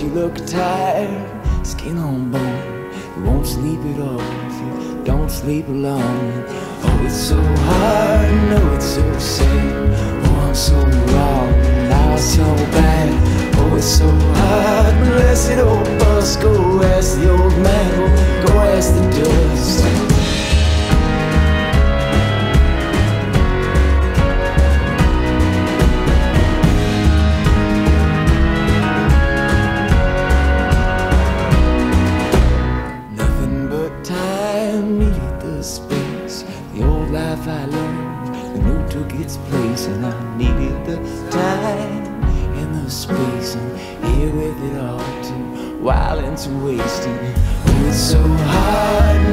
You look tired, skin on bone. You won't sleep at all if you don't sleep alone. Oh, it's so hard, no, it's so sad. Oh, I'm so wrong, now so bad. Oh, it's so hard, blessed or bust. Go ask the old man, go ask the dust. Life I learned, the new took its place, and I needed the time and the space, and here with it all too wild and too wasting. Oh, it's so hard,